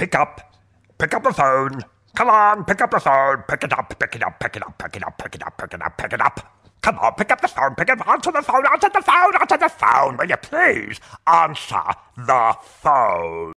pick up, pick up the phone. Come on, pick up the phone. Pick it up, pick it up, pick it up, pick it up, pick it up, pick it up, pick it up. Come on, pick up the phone, pick it up, answer the phone, answer the phone, answer the phone. Will you please answer the phone?